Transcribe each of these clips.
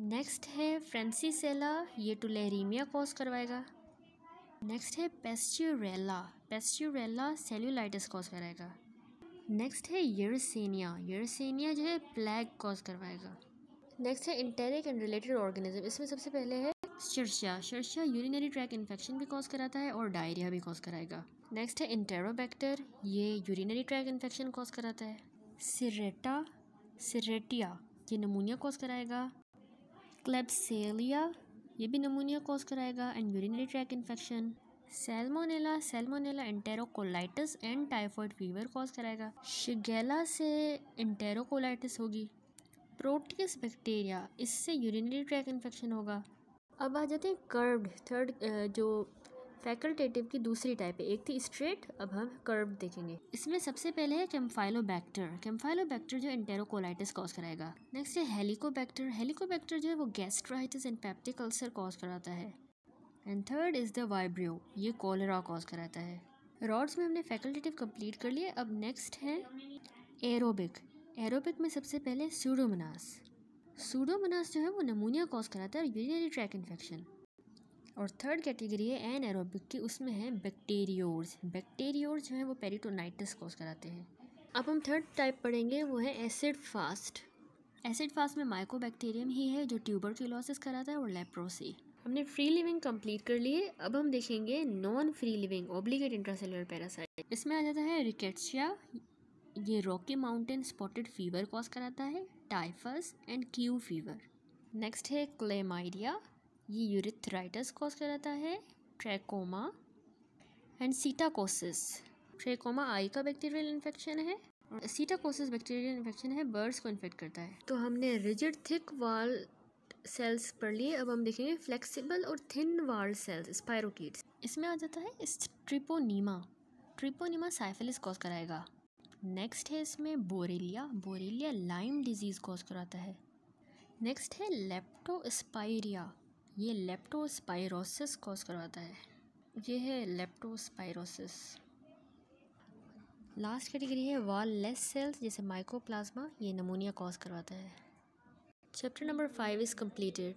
Next है फ्रेंसीसेला ये टुलेरीमिया cause करवाएगा। नेक्स्ट है पेस्ट्यूरेला पेस्ट्यूरेला सेल्यूलाइटिस कॉज कराएगा। नेक्स्ट है यर्सेनिया यर्सेनिया जो है प्लैग कॉज करवाएगा। नेक्स्ट है इंटेरिक एंड रिलेटेड ऑर्गेनिज्म इसमें सबसे पहले है शर्शा शर्शा यूरिनरी ट्रैक इन्फेक्शन भी कॉज कराता है और डायरिया भी कॉज कराएगा। नेक्स्ट है इंटेरोबैक्टर ये यूरिनरी ट्रैक इन्फेक्शन कॉज कराता है। सिरेटा सिरेटिया ये नमूनिया कॉज कराएगा। क्लेबसेलिया ये भी नमूनिया कॉज कराएगा and urinary tract infection salmonella salmonella enterocolitis and typhoid fever cause कराएगा। शिगेला से इंटेरोकोलाइटिस होगी। प्रोटियस बैक्टीरिया इससे यूरिनरी ट्रैक इन्फेक्शन होगा। अब आ जाते हैं कर्व्ड थर्ड जो फैकल्टेटिव की दूसरी टाइप है। एक थी स्ट्रेट अब हम कर्व देखेंगे। इसमें सबसे पहले है कैम्फाइलोबैक्टर कैम्फाइलोबैक्टर जो इंटेरोकोलाइटिस कॉज कराएगा। नेक्स्ट है हेलिकोबैक्टर हेलिकोबैक्टर जो है वो gastritis and peptic ulcer cause कराता है। And third is the vibrio ये कॉलरा कॉज कराता है। रॉड्स में हमने फैकल्टेटिव कंप्लीट कर लिए अब नेक्स्ट है एरोबिक एरोबिक में सबसे पहले सूडोमनास सूडोमोनास जो है वो नमूनिया कॉज कराता है और यूरिनरी ट्रैक इन्फेक्शन और थर्ड कैटेगरी है एन एरोबिक की, उसमें है बैक्टीरियोर्स बैक्टीरियोर्स जो है वो पेरिटोनाइटिस कॉज कराते हैं। अब हम थर्ड टाइप पढ़ेंगे, वो है एसिड फास्ट एसिड फास्ट में माइकोबैक्टीरियम ही है जो ट्यूबर क्लोसिस कराता है और लेप्रोसी हमने फ्री लिविंग कंप्लीट कर लिए अब हम देखेंगे non free living obligate intracellular parasite इसमें आ जाता है रिकेट्सिया ये Rocky Mountain spotted fever cause कराता है typhus and Q fever next है क्लेमाइडिया ये यूरिथराइटस कॉज कराता है trachoma and psittacosis trachoma eye का बैक्टीरियल इन्फेक्शन है और सीटाकोसिस बैक्टीरियल इन्फेक्शन है बर्ड्स को इन्फेक्ट करता है। तो हमने रिजिड थिक वाल सेल्स पढ़ लिए, अब हम देखेंगे फ्लेक्सिबल और थिन वाल सेल्स स्पायरोकीट्स इसमें आ जाता है ट्रिपोनीमा ट्रिपोनीमा साइफिलिस कॉज कराएगा। नेक्स्ट है इसमें borrelia borrelia lyme disease cause कराता है। नेक्स्ट है लेप्टोस्पायरिया ये लेप्टोस्पायरोसिस कॉज करवाता है। ये है लेप्टोस्पायरोसिस लास्ट कैटेगरी है वाल लेस सेल्स जैसे माइकोप्लाज्मा ये नमूनिया कॉज करवाता है। Chapter number five is completed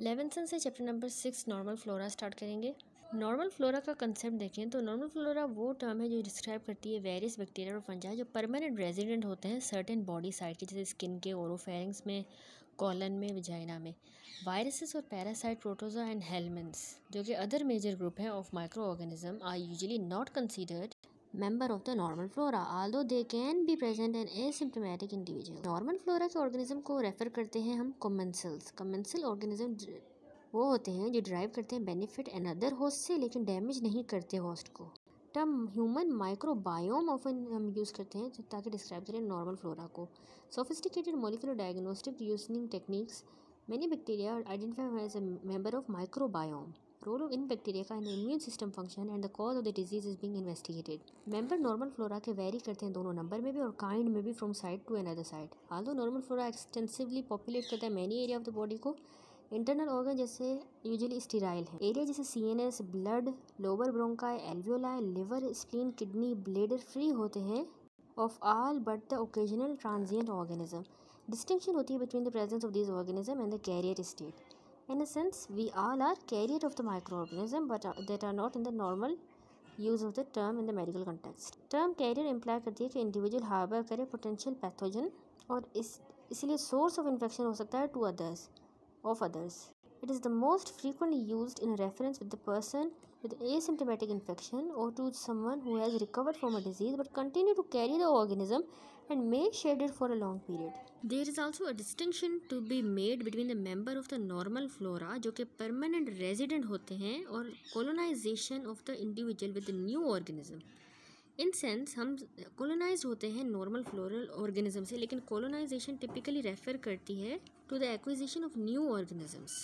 Levinson से chapter number six normal flora start करेंगे। नॉर्मल फ्लोरा का कंसेप्ट देखें तो नॉर्मल फ्लोरा वो टर्म है जो डिस्क्राइब करती है वेरियस बैक्टीरिया और फंजा जो परमानेंट रेजिडेंट होते हैं सर्टेन बॉडी साइड के, जैसे स्किन के ओरोफेरिंग्स में कॉलन में, विजाइना में। वायरसेस और पैरासाइट प्रोटोजा एंड हेलमेंट्स, जो कि अदर मेजर ग्रुप है of micro organism are usually not considered member of the normal flora, although they can be present in asymptomatic individual normal flora के organism को refer करते हैं हम commensals commensal organism वो होते हैं जो ड्राइव करते हैं बेनिफिट एन अदर होस्ट से, लेकिन डैमेज नहीं करते होस्ट को। टर्म ह्यूमन माइक्रोबायोम ऑफन हम यूज़ करते हैं ताकि डिस्क्राइब करें नॉर्मल फ्लोरा को। Sophisticated molecular diagnostic using techniques many bacteria identify as a member of microbiome role of in bacteria का in immune system function and the cause of the disease is being investigated member normal flora के vary करते हैं दोनों number में भी और kind में भी from side to another side although normal flora extensively populate करता है many area of the body को इंटरनल ऑर्गन जैसे यूजली स्टीराइल है। एरिया जैसे C N S blood lower bronchi alveoli liver spleen kidney bladder free होते हैं of all but the occasional transient organism distinction होती है between the presence of this organism and the carrier state in a sense we all are carrier of the micro organism but that are not in the normal use of the term in the medical context term carrier imply करती है कि individual harbour करे potential pathogen और इस, इसलिए source of infection हो सकता है to others of others. It is the most frequently used in reference with the person with asymptomatic infection or to someone who has recovered from a disease but continue to carry the organism and may shed it for a long period. There is also a distinction to be made between the member of the normal flora जो कि permanent resident होते हैं और colonization of the individual with the new organism. In sense हम colonise होते हैं normal floral organism से, लेकिन कोलोनाइजेशन टिपिकली रेफर करती है to the acquisition of new organisms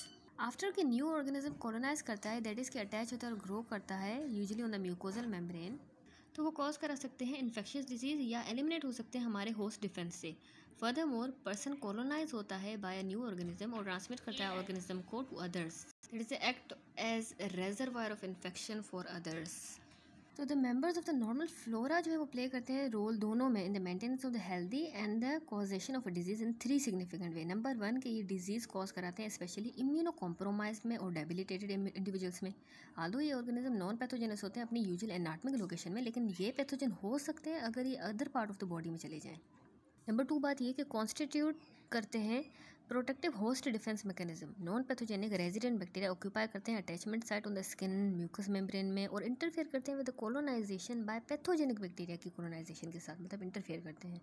after के न्यू ऑर्गेनिज्म कोलोनाइज करता है दैट इज़ के अटैच होता है और ग्रो करता है usually on the mucosal membrane तो वो कॉज करा सकते हैं इन्फेक्शियस डिज़ीज़ या एलिमिनेट हो सकते हैं हमारे होस्ट डिफेंस से। फर्दर मोर पर्सन कोलोनाइज होता है बाय अ न्यू ऑर्गेनिज्म और ट्रांसमिट करता है ऑर्गेनिज्म को to others it is act as reservoir of infection for others तो the members of the normal flora जो है वो प्ले करते हैं रोल दोनों में in the maintenance of the healthy and the causation of a disease in three significant way number one के ये डिज़ीज़ कॉज कराते हैं स्पेशली इम्यूनो कॉम्प्रोमाइज में और डेबिलिटेटेड इंडिविजुअल्स में. आदो ये ऑर्गेनिज्म नॉन पैथोजेनस होते हैं, अपनी यूजुअल एनाटमिक लोकेशन में, लेकिन ये पैथोजन हो सकते हैं अगर ये other part of the body में चले जाएँ. नंबर टू बात ये कि कॉन्स्टिट्यूट करते हैं protective host defence mechanism non pathogenic resident bacteria occupy करते हैं attachment site on the skin mucus membrane में और इंटरफेयर करते हैं with colonisation by pathogenic bacteria की कोलोनाइजेशन के साथ मतलब इंटरफेयर करते हैं।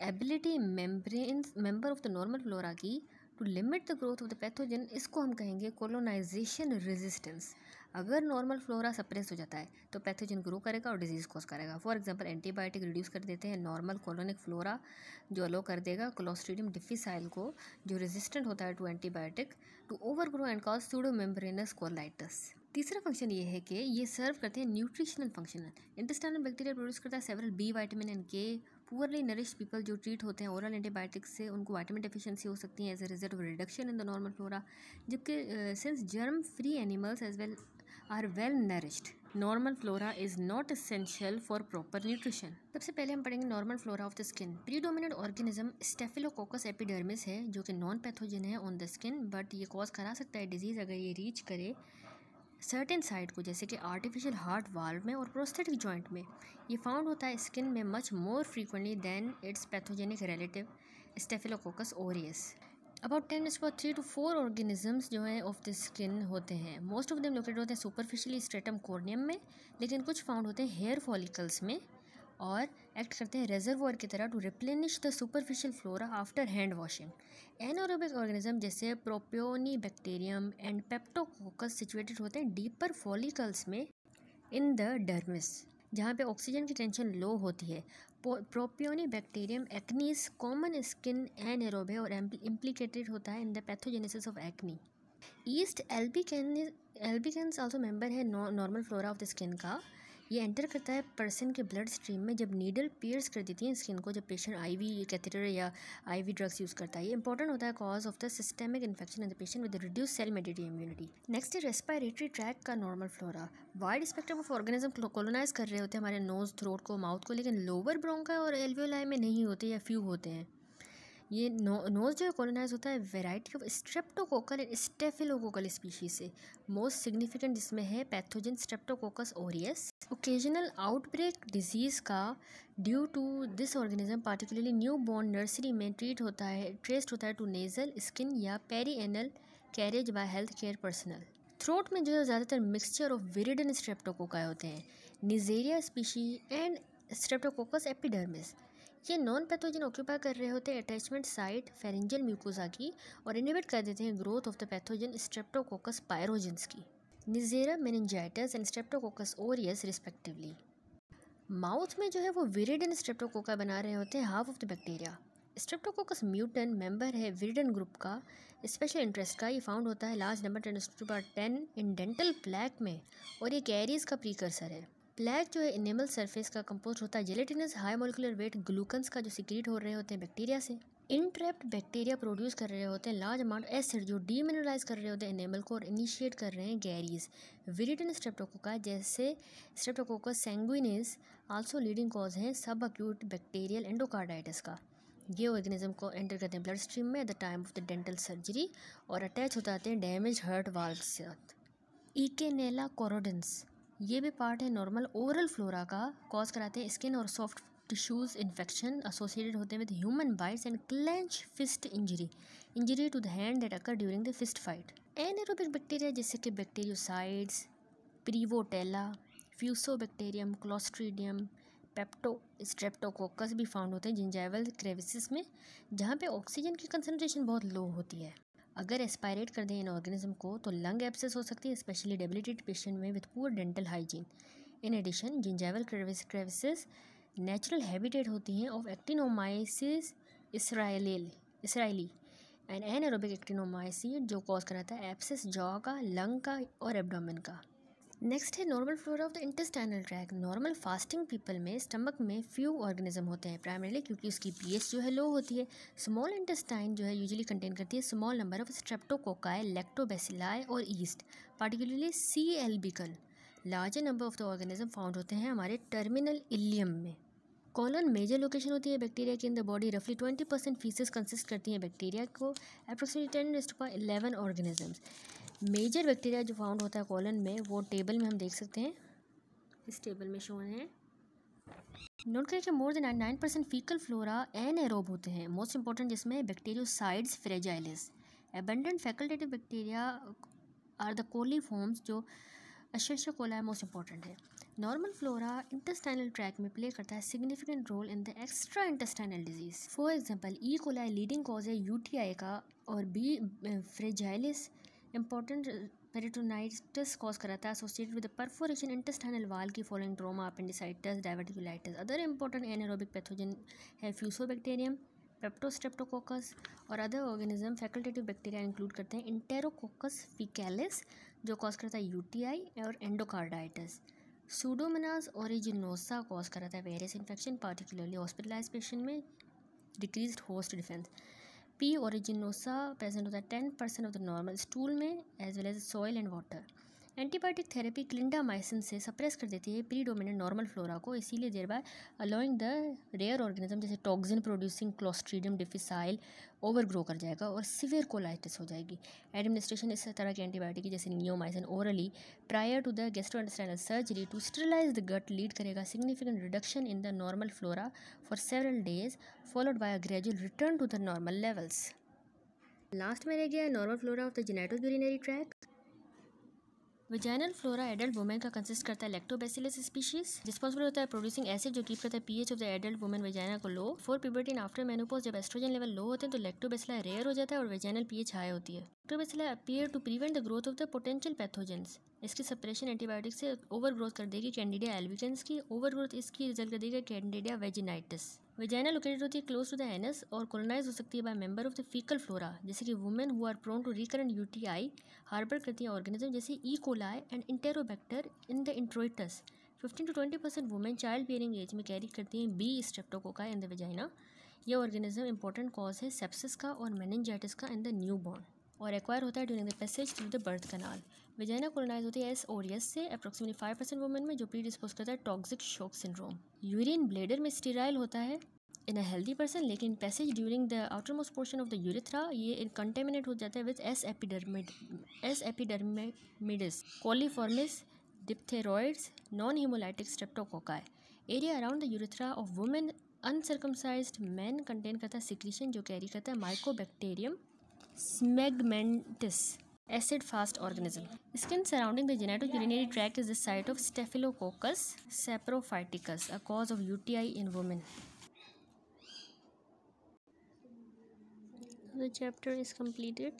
Ability membrane member of the normal flora की to limit the growth of the pathogen इसको हम कहेंगे कोलोनाइजेशन रेजिस्टेंस अगर नॉर्मल फ्लोरा सप्रेस हो जाता है तो पैथोजन ग्रो करेगा और डिज़ीज़ कॉज करेगा। फॉर एग्जांपल एंटीबायोटिक रिड्यूस कर देते हैं, नॉर्मल कॉलोनिक फ्लोरा जो अलो कर देगा क्लोस्ट्रीडियम डिफिसाइल को, जो रेजिस्टेंट होता है to antibiotic to over grow and cause pseudo membranous colitis तीसरा फ़ंक्शन ये है कि ये सर्व करते हैं nutritional function intestinal bacteria produce करता है several B vitamin and K poorly nourish people जो ट्रीट होते हैं ओरल एंटीबायोटिक्स से, उनको वाइटामिन डिफिशियंसी हो सकती है as a result of reduction in the normal flora जबकि since germ free animals as well are well nourished normal flora is not essential for proper nutrition सबसे पहले हम पढ़ेंगे normal flora of the skin predominant organism staphylococcus epidermidis है, जो कि non pathogen है on the skin but ये cause करा सकता है डिज़ीज़ अगर ये रीच करे सर्टेन साइड को, जैसे कि आर्टिफिशियल हार्ट वाल्व में और प्रोस्थेटिक जॉइंट में। ये फाउंड होता है स्किन में much more frequently than its pathogenic relative staphylococcus aureus about ten about three to four organisms जो है ऑफ़ द स्किन होते हैं। मोस्ट ऑफ़ देम लोकेटेड होते हैं सुपरफिशियली स्ट्रेटम कोर्नियम में, लेकिन कुछ फाउंड होते हैं हेयर फॉलिकल्स में और एक्ट करते हैं रेजर्वोयर की तरह to replenish the superficial flora after hand washing anaerobic organism जैसे propioni bacterium and peptococcus situated होते हैं डीपर फॉलिकल्स में इन द डर्मिस जहाँ पे ऑक्सीजन की टेंशन लो होती है। Propioni bacterium acnes common skin anaerobe है और इम्प्लीकेटेड होता है in the pathogenesis of acne yeast albican albicans also member है normal flora of the skin का। ये एंटर करता है पर्सन के ब्लड स्ट्रीम में जब नीडल पियर्स कर देती है स्किन को, जब पेशेंट आईवी कैथेटर या आईवी ड्रग्स यूज़ करता है। ये इंपॉर्टेंट होता है cause of the systemic infection in the patient with reduce cell mediated immunity next है रेस्पायरेटरी ट्रैक का normal flora wide spectrum of organism colonise कर रहे होते हैं, हमारे नोज़ थ्रोट को माउथ को, लेकिन लोअर ब्रोंका और एल्वियोलाई में नहीं होते या फ्यू होते हैं। ये नो नोज़ जो कॉलोनाइज होता है variety of streptococcal and staphylococcal species से मोस्ट सिग्निफिकेंट जिसमें है pathogen streptococcus aureus occasional outbreak disease का due to this organism particularly new born nursery में ट्रीट होता है ट्रेस्ड होता है टू नेजल स्किन या peri anal carriage by health care personnel throat में जो है ज़्यादातर मिक्सचर ऑफ़ विरिडन स्ट्रेप्टोकोका होते हैं। Neisseria species and streptococcus epidermidis ये नॉन पैथोजन ऑक्यूपाई कर रहे होते हैं अटैचमेंट साइट फेरेंजल म्यूकोजा की और इनिबिट कर देते हैं growth of the pathogen streptococcus pyogenes की। Neisseria meningitidis and streptococcus aureus respectively mouth में जो है वो विरिडन स्ट्रेप्टोकोका बना रहे होते हैं half of the bacteria streptococcus mutans member है विरिडन ग्रुप का। स्पेशल इंटरेस्ट का ये फाउंड होता है last number ten ten in dental plaque में और ये कैरीज का प्रीकर्सर है। प्लैक जो है इनेमल सरफेस का कंपोज होता है gelatinous high molecular weight glucans का जो सिक्रीट हो रहे होते हैं बैक्टीरिया से इनट्रैप्ड बैक्टीरिया प्रोड्यूस कर रहे होते हैं लार्ज अमाउंट एसिड जो डीमिनरलाइज कर रहे होते हैं एनिमल को और इनिशिएट कर रहे हैं गैरीज विरिडन स्ट्रेप्टोकोका जैसे streptococcus sanguinis also leading cause है सब अक्यूट बैक्टीरियल एंडोकार्डाइटिस का। ये ऑर्गेनिज्म को एंटर करते हैं ब्लड स्ट्रीम में at the time of the dental surgery और अटैच हो जाते हैं डैमेज हर्ट वाल्व से। साथ ईकेनेला कोरोडेंस ये भी पार्ट है नॉर्मल ओरल फ्लोरा का। कॉज कराते हैं स्किन और सॉफ्ट टिश्यूज़ इन्फेक्शन एसोसिएटेड होते हैं with human bites and clench fist injury injury to the hand that occur during the fist fight anaerobic bacteria जैसे कि bacteroides prevotella fusobacterium clostridium pepto streptococcus भी found होते हैं gingival क्रेविसिस में, जहाँ पे ऑक्सीजन की कंसनट्रेशन बहुत लो होती है। अगर एस्पायरेट कर दें इन ऑर्गेनिज्म को तो लंग एब्सेस हो सकती है स्पेशली डेबिलिटेड पेशेंट में with poor dental hygiene in addition gingival crevice natural habitat होती हैं of actinomyces israel israelii and anaerobic actinomyces जो कॉज कराता है एप्सिस जॉ का लंग का और एबडोमिन का। नेक्स्ट है normal flora of the intestinal tract normal fasting people में स्टमक में फ्यू ऑर्गेनिज्म होते हैं प्राइमरीली क्योंकि उसकी पीएच जो है लो होती है। स्मॉल इंटेस्टाइन जो है यूजुअली कंटेन करती है small number of streptococci lactobacilli और yeast particularly C albicans larger number of the organism found होते हैं हमारे टर्मिनल इलियम में। कॉलन मेजर लोकेशन होती है बैक्टीरिया की इन द बॉडी रफली ट्वेंटी परसेंट फीसेस कंसिस्ट करती हैं बैक्टीरिया को। अप्रोक्सीमेटली टेन रेस्ट पर इलेवन ऑर्गेनिजम्स मेजर बैक्टीरिया जो फाउंड होता है कॉलन में, वो टेबल में हम देख सकते हैं। इस टेबल में शोन है। नोट करें कि more than nine percent faecal flora anaerobe होते हैं। मोस्ट इंपॉर्टेंट जिसमें bacteroides fragilis abundant facultative bacteria are the coliforms जो अशर्शा कोला है मोस्ट इंपॉर्टेंट है। नॉर्मल फ्लोरा इंटेस्टाइनल ट्रैक में प्ले करता है significant role in the extra intestinal disease for example E coli leading cause है UTI का और B fragilis important peritonitis cause कराता है associated with perforation intestinal wall की following trauma appendicitis diverticulitis other important anaerobic pathogen है fusobacterium peptostreptococcus और other organism facultative bacteria include करते हैं इंटेरोकोकस फिकैलिस जो कॉज करता है यूटीआई और एंडोकार्डाइटिस सूडोमनास ओरिजिनोसा कॉज कराता है various infection particularly hospitalize patient में decrease host defence P aeruginosa present होता है ten percent of the normal stool में as well as soil and water antibiotic therapy clindamycin से सप्रेस कर देती है प्री डोमिनेंट नॉर्मल फ्लोरा को, इसीलिए thereby allowing the rare organism जैसे toxin producing clostridium difficile overgrow कर जाएगा और सिवियर कोलाइटिस हो जाएगी। एडमिनिस्ट्रेशन इस तरह की एंटीबायोटिक जैसे neomycin orally prior to the gastrointestinal surgery to sterilize the gut lead करेगा। Significant reduction in the normal flora for several days followed by a gradual return to the normal levels last में रह गया normal flora of the genitourinary tract vaginal flora adult women का consist करता है lactobacillus species responsible होता है producing acid जो keep करता है pH of the adult women vagina को low for puberty after menopause जब एस्ट्रोजन लेवल लो होते हैं तो लैक्टोबैसिला रेयर हो जाता है और विजाइनल पीएच हाई होती है। Lactobacilli appear to prevent the growth of the potential pathogens इसकी सप्रेशन एंटीबायोटिक से ओवर ग्रोथ कर देगी कैंडिडिया एल्विकेंस की ओवर ग्रोथ इसकी रिज़ल्ट कर देगी कैंडिडिया वेजिनाइटिस विजाइना लोकेटेड होती है क्लोज टू द एनस और कोलोनाइज हो सकती है by member of the fecal flora जैसे कि women who are prone to recurrent UTI harbour करती हैं ऑर्गेनिज्म जैसे E coli and enterobacter in the introitus fifteen to twenty percent women childbearing age में कैरी करती हैं B streptococci in the vagina यह organism important cause है sepsis का और मेनिंजाइटिस का इन द न्यू बॉर्न और एक्वायर होता है during the passage through the birth canal vagina colonize होती है एस और एस से अप्रोक्सीमेटली फाइव परसेंट वुमेन में, जो प्री डिस्पोज करता है toxic shock syndrome urine bladder में स्टीराइल होता है इन अ हेल्दी पर्सन लेकिन passage during the outermost portion of the urethra ये कंटेमिनेट हो जाता है with S epidermid S epidermidis coliforms diphtheroids non hemolytic streptococci area around the urethra of women uncircumcised man contain करता है secretion जो carry करता है mycobacterium Smegmentis acid-fast organism. Skin surrounding the genitourinary tract is the site of Staphylococcus saprophyticus, a cause of UTI in women. The chapter is completed.